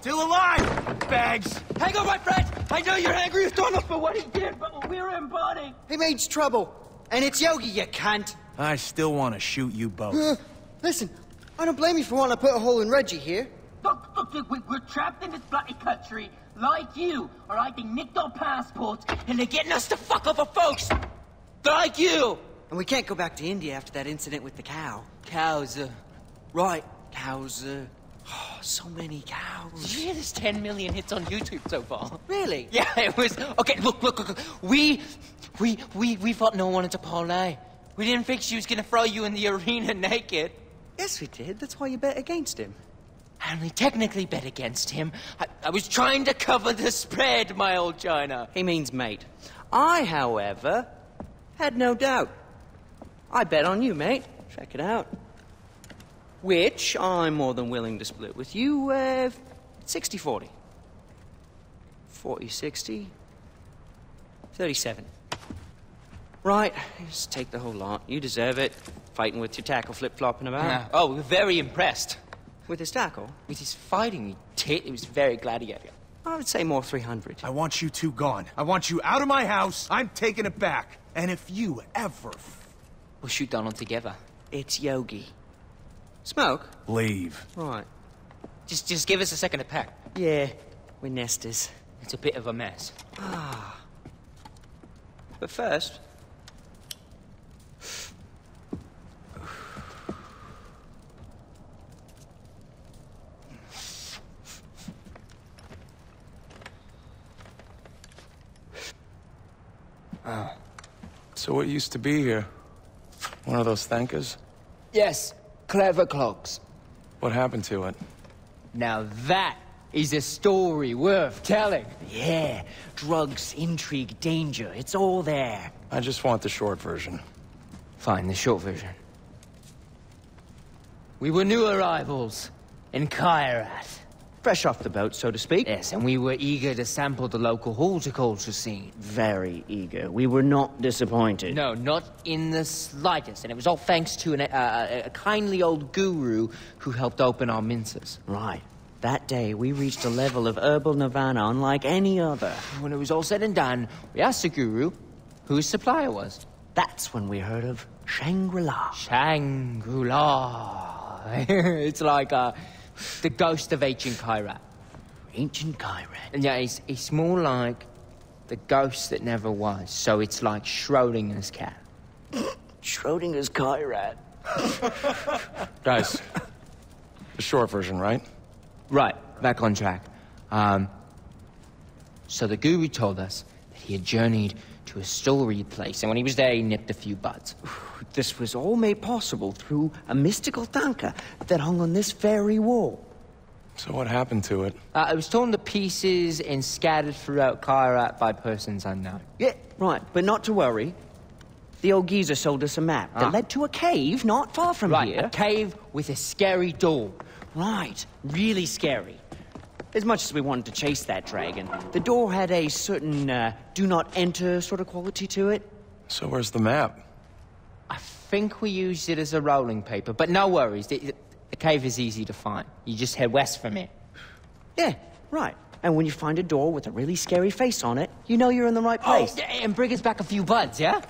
Still alive! Bags! Hang on, my friend! I know you're angry with Donald for what he did, but we're in body! He means trouble. And it's Yogi, you cunt. I still want to shoot you both. Uh, listen, I don't blame you for wanting to put a hole in Reggie here. Look, look, look, we- we're trapped in this bloody country, like you, alright? They nicked our passports, and they're getting us to fuck over folks! Like you! And we can't go back to India after that incident with the cow. Cows, uh, Right, cows, uh... Oh, so many Did cows. you hear there's 10 million hits on YouTube so far? Really? Yeah, it was. Okay, look, look, look. We, we, we, we thought no one wanted to parlay. We didn't think she was gonna throw you in the arena naked. Yes, we did. That's why you bet against him. I only technically bet against him. I, I was trying to cover the spread, my old China. He means mate. I, however, had no doubt. I bet on you, mate. Check it out. Which I'm more than willing to split with you, uh, 60 40. 40 60. 37. Right, just take the whole lot. You deserve it. Fighting with your tackle flip flopping about. Yeah. Oh, we're very impressed With his tackle, with his fighting. He tit. It was very gladiator. I would say more 300. I want you two gone. I want you out of my house. I'm taking it back. And if you ever We'll shoot Donald together. It's Yogi. Smoke? leave, Right. Just, just give us a second to pack. Yeah, we're nesters. It's a bit of a mess. Ah. but first, So what used to be here? One of those thangkas? Yes, clever clogs. What happened to it? Now that is a story worth telling. yeah, drugs, intrigue, danger, it's all there. I just want the short version. Fine, the short version. We were new arrivals in Kyrat. Fresh off the boat, so to speak. Yes, and we were eager to sample the local horticulture scene. Very eager. We were not disappointed. No, not in the slightest. And it was all thanks to an, uh, a, a kindly old guru who helped open our minces. Right. That day, we reached a level of herbal nirvana unlike any other. When it was all said and done, we asked the guru who his supplier was. That's when we heard of Shangri-La. Shangri-La. it's like uh, the ghost of ancient Kyrat. Ancient Kyrat. And yeah, it's, it's more like the ghost that never was. So it's like Schrodinger's cat. Schrodinger's Kyrat. Guys, the short version, right? Right, back on track. Um, so the guru told us that he had journeyed to a storied place, and when he was there, he nipped a few buds. This was all made possible through a mystical tanka that hung on this very wall. So what happened to it? Uh, it was torn to pieces and scattered throughout Kyrat by persons unknown. Yeah, right, but not to worry. The old geezer sold us a map that Ah. led to a cave not far from Right, here. a cave with a scary door. Right, really scary. As much as we wanted to chase that dragon, the door had a certain uh, do not enter sort of quality to it. So where's the map? I think we used it as a rolling paper, but no worries. The, the cave is easy to find. You just head west from it. Yeah, right. And when you find a door with a really scary face on it, you know you're in the right oh, place. Oh, and bring us back a few buds, yeah?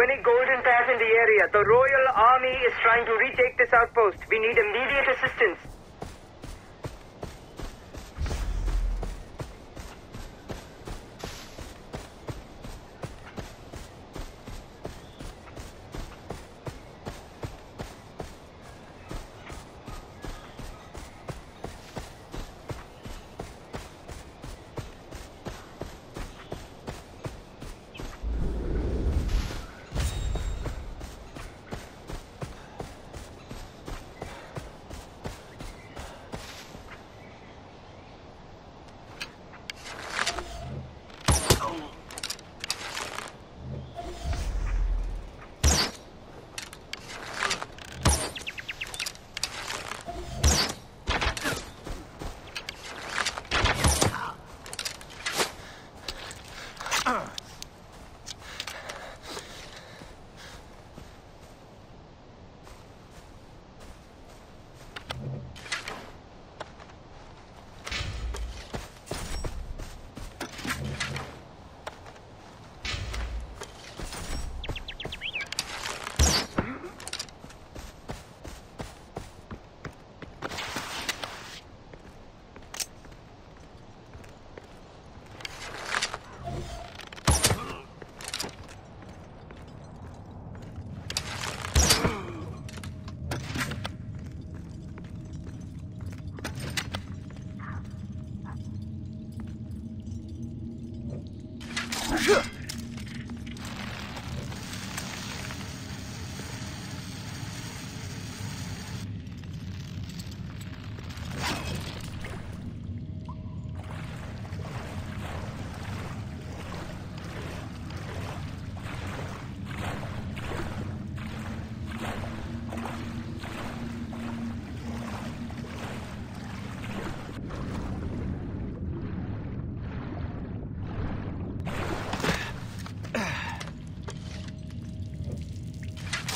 Any golden pass in the area, the Royal Army is trying to retake this outpost. We need immediate assistance.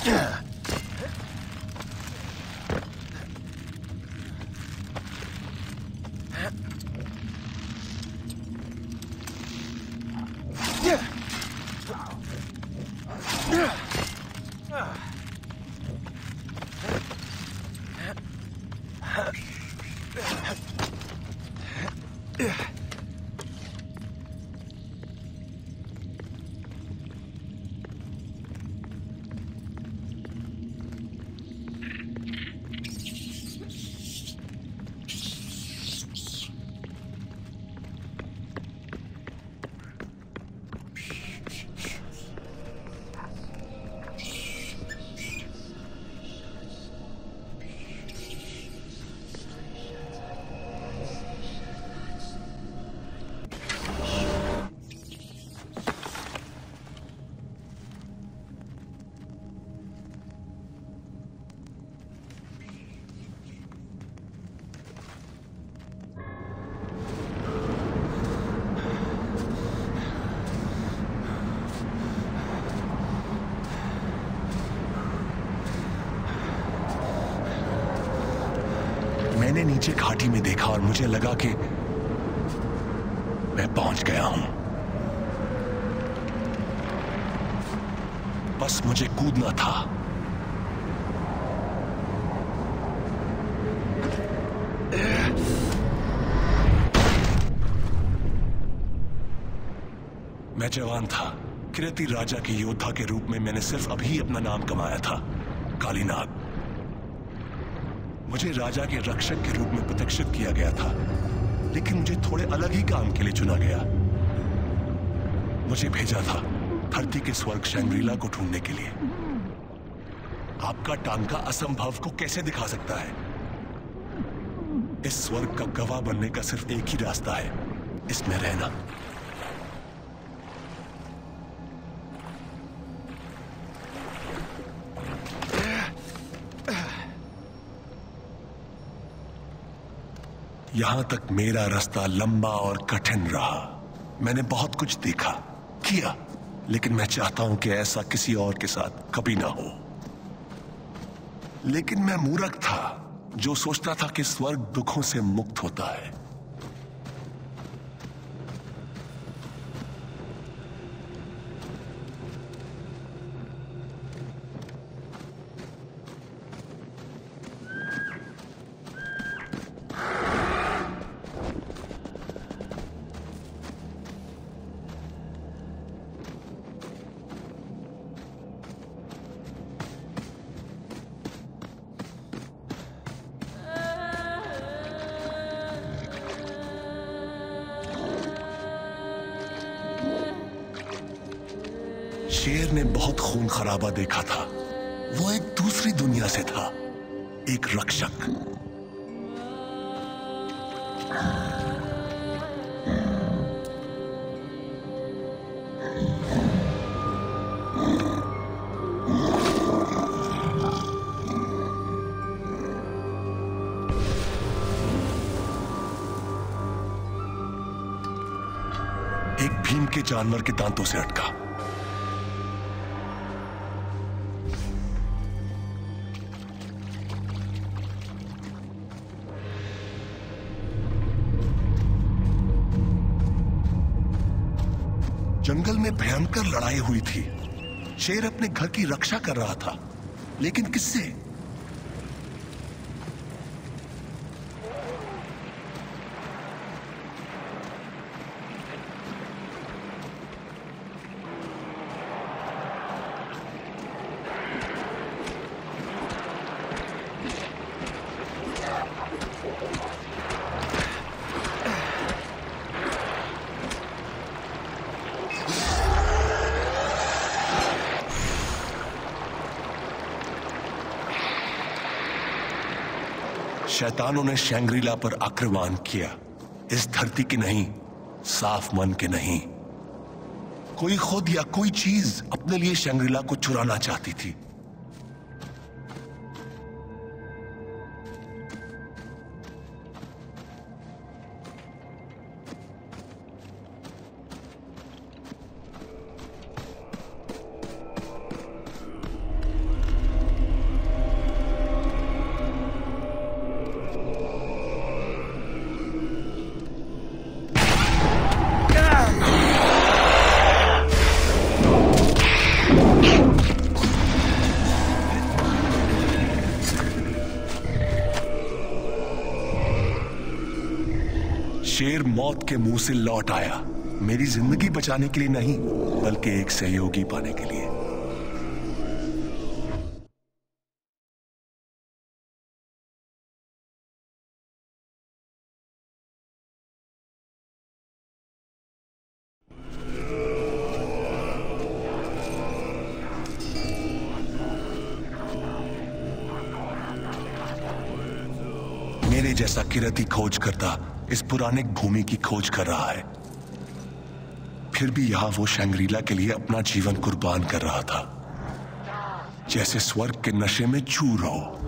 मैंने में देखा और मुझे लगा कि मैं पहुँच गया हूँ। बस मुझे कूदना था। मैं जवान था। किरती राजा के योद्धा के रूप में मैंने सिर्फ़ अभी अपना नाम कमाया था। कालीनाग मुझे राजा के रक्षक के रूप में प्रतिष्ठित किया गया था, लेकिन मुझे थोड़े अलग ही काम के लिए चुना गया। मुझे भेजा था धरती के स्वर्ग शैंग्रीला को ढूँढने के लिए। आपका टांका असंभव को कैसे दिखा सकता है? इस स्वर्ग का गवाह बनने का सिर्फ़ एक ही रास्ता है, इसमें रहना। यहाँ तक मेरा रास्ता लंबा और कठिन रहा। मैंने बहुत कुछ देखा, किया, लेकिन मैं चाहता हूँ कि ऐसा किसी और के साथ कभी ना हो। लेकिन मैं मूर्ख था, जो सोचता था कि स्वर्ग दुखों से मुक्त होता है। शेर ने बहुत खून खराबा देखा था। वो एक दूसरी दुनिया से था, एक रक्षक। एक भीम के जानवर के दांतों से अटका। लड़ाई हुई थी। शेर अपने घर की रक्षा कर रहा था। लेकिन किससे? शैतानों ने शैंग्रीला पर आक्रमण किया। इस धरती की नहीं, साफ़ मन के नहीं। कोई खुद या कोई चीज़ अपने लिए शैंग्रीला को चुराना चाहती थी। शेर मौत के मुँह से लौट आया। मेरी ज़िंदगी बचाने के लिए नहीं, बल्कि एक सहयोगी पाने के लिए। मेरे जैसा किरती खोज करता इस पुराने भूमि की खोज कर रहा है। फिर भी यहाँ वो शंग्रीला के लिए अपना जीवन कुर्बान कर रहा था। जैसे स्वर्ग के नशे में चूर हो।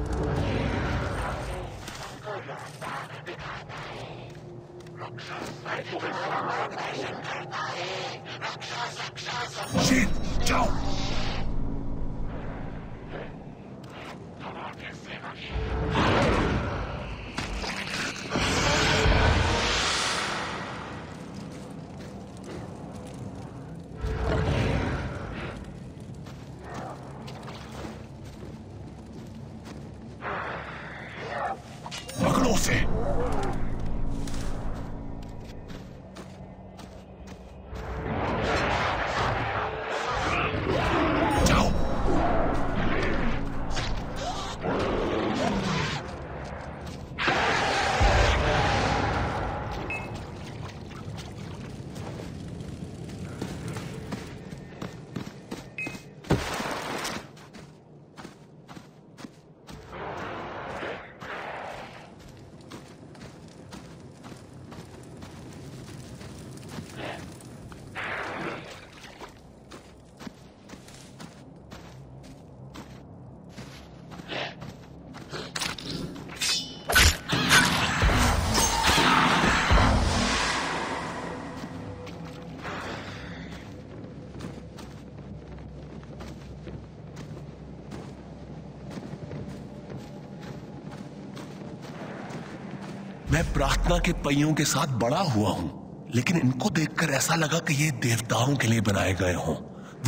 प्रार्थना के पहियों के साथ बड़ा हुआ हूँ, लेकिन इनको देखकर ऐसा लगा कि ये देवताओं के लिए बनाए गए हों।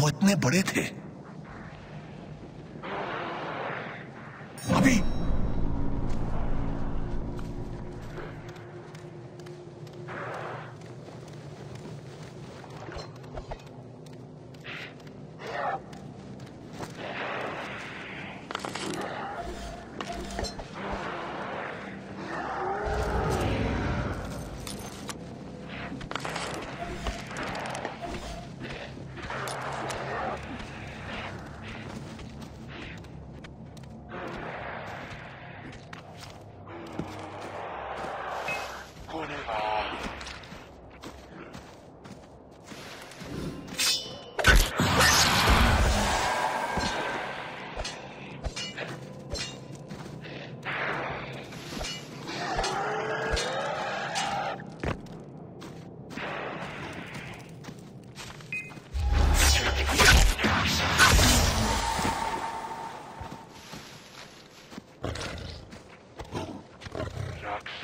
वो इतने बड़े थे।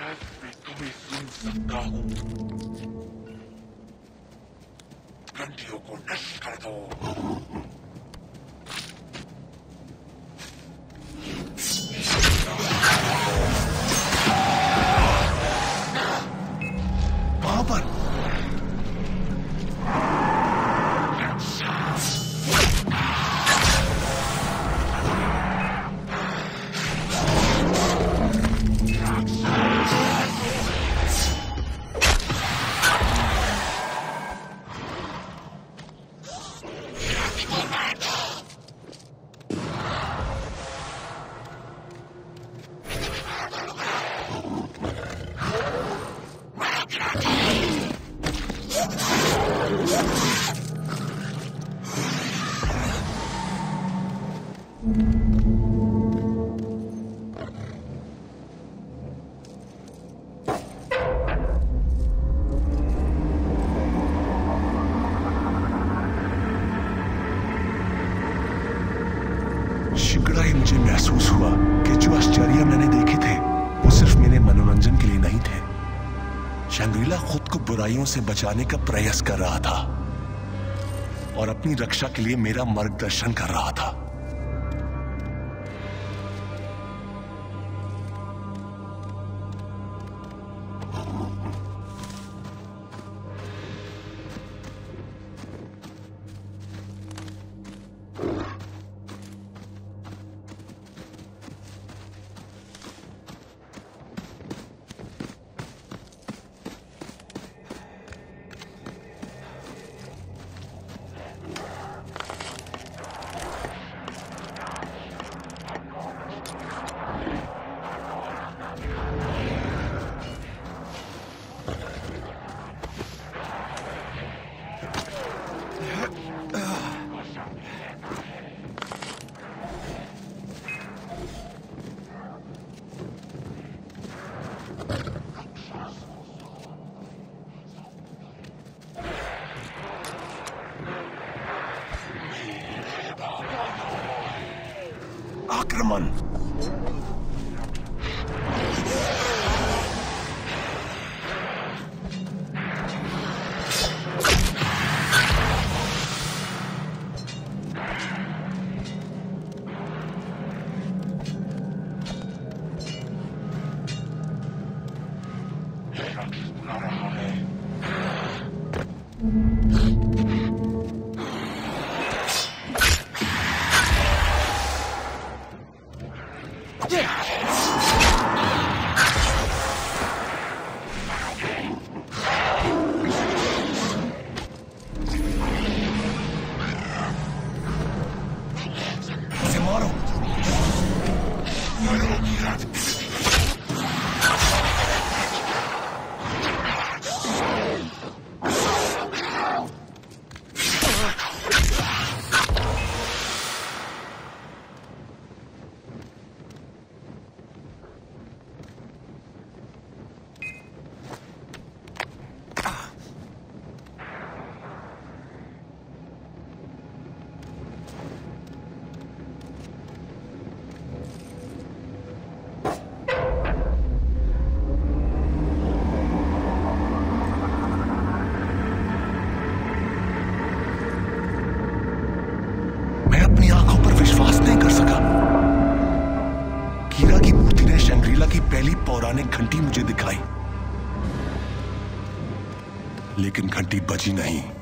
Sempre tu me fins de cau. Grandiu con. बुराइयों से बचाने का प्रयास कर रहा था और अपनी रक्षा के लिए मेरा मार्गदर्शन कर रहा था Ackermann. लेकिन घंटी बजी नहीं।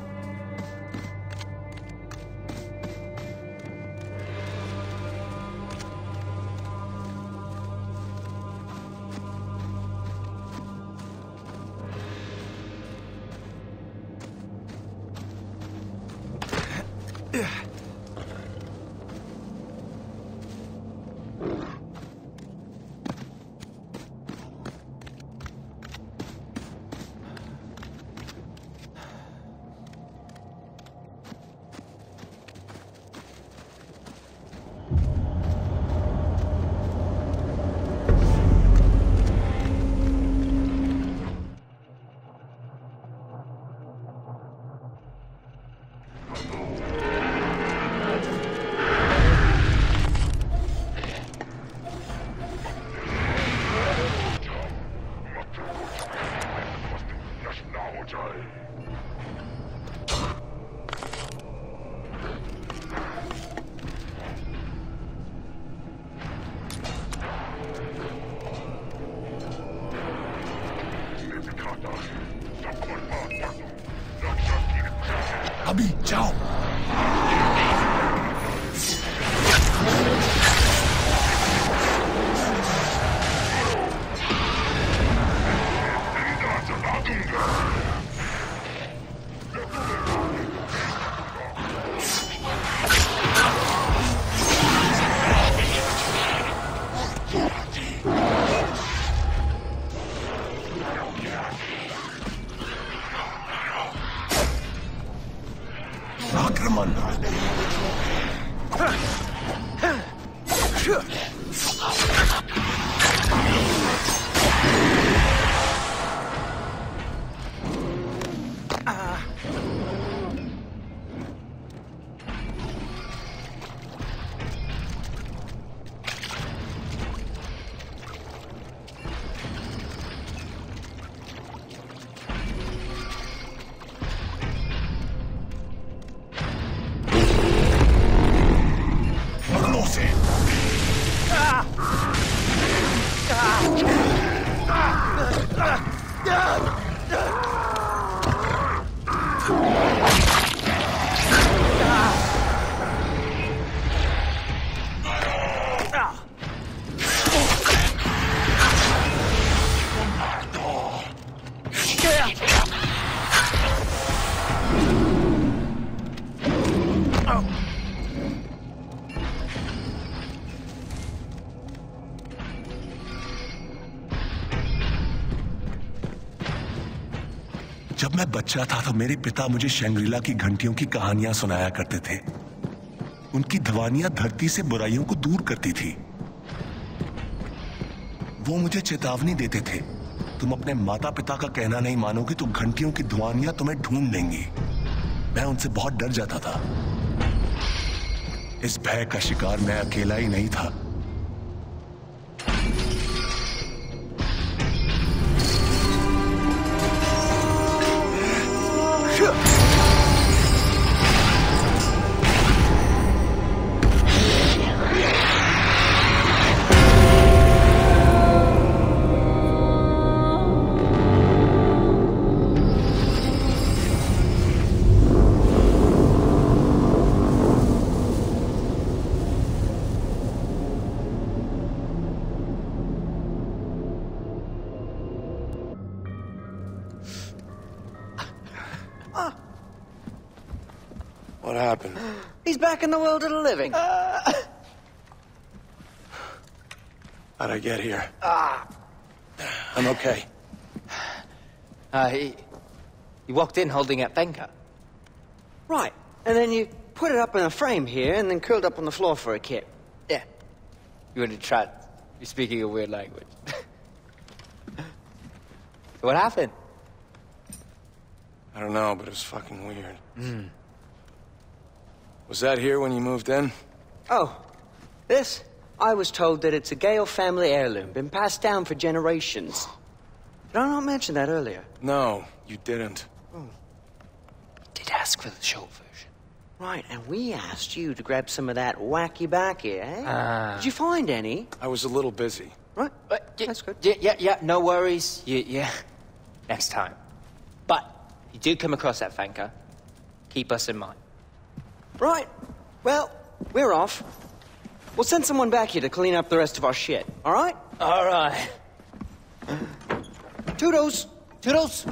Ah! Ah! Ah! मैं बच्चा था तो मेरे पिता मुझे शंग्रीला की घंटियों की कहानियाँ सुनाया करते थे। उनकी ध्वनियाँ धरती से बुराइयों को दूर करती थी। वो मुझे चेतावनी देते थे। तुम अपने माता पिता का कहना नहीं मानोगे तो घंटियों की ध्वनियाँ तुम्हें ढूंढ लेंगी। मैं उनसे बहुत डर जाता था। इस भय का शिकार मैं अकेला ही नहीं था। What happened? He's back in the world of the living. How'd I get here? I'm okay. Uh, he, he walked in holding up Venka. Right. And then you put it up in a frame here and then curled up on the floor for a kit. Yeah. You want to try? You're speaking a weird language. what happened? I don't know, but it was fucking weird. Was that here when you moved in? Oh, this? I was told that it's a Gale family heirloom, been passed down for generations. Did I not mention that earlier? No, you didn't. Oh. Did ask for the short version. Right, and we asked you to grab some of that wacky backy, eh? Ah. Did you find any? I was a little busy. Right, uh, But y- that's good. Yeah, yeah, yeah. No worries. You, yeah. Next time. But if you do come across that Venka, keep us in mind. Right. Well, we're off. We'll send someone back here to clean up the rest of our shit, all right? All right. Toodles! Toodles.